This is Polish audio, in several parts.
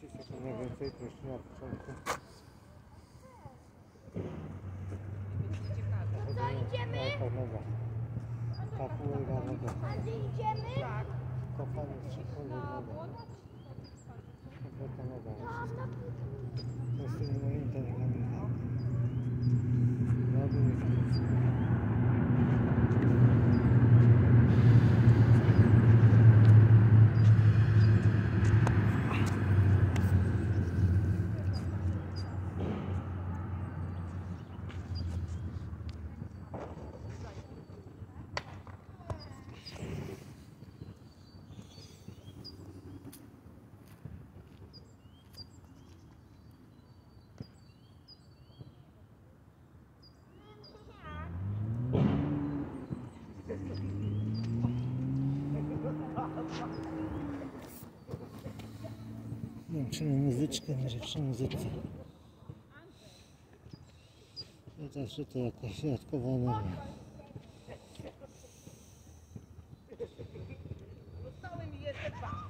tej treści na początku. Co, idziemy? Noga. Kapoeira noga. Andrzej, idziemy? Kopanie strzechłowe Włączymy muzyczkę, może przy muzyce. To zawsze to jakaś dodatkowa energia. Zostały mi jeszcze dwa.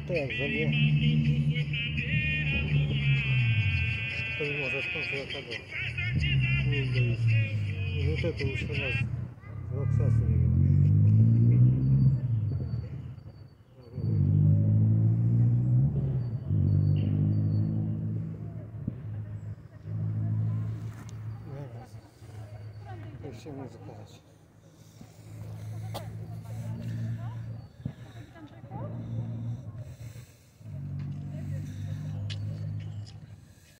теж заб'є. Хто не може спонсора кадр. Не вот это уж у нас Роксасове. Еще не заказать.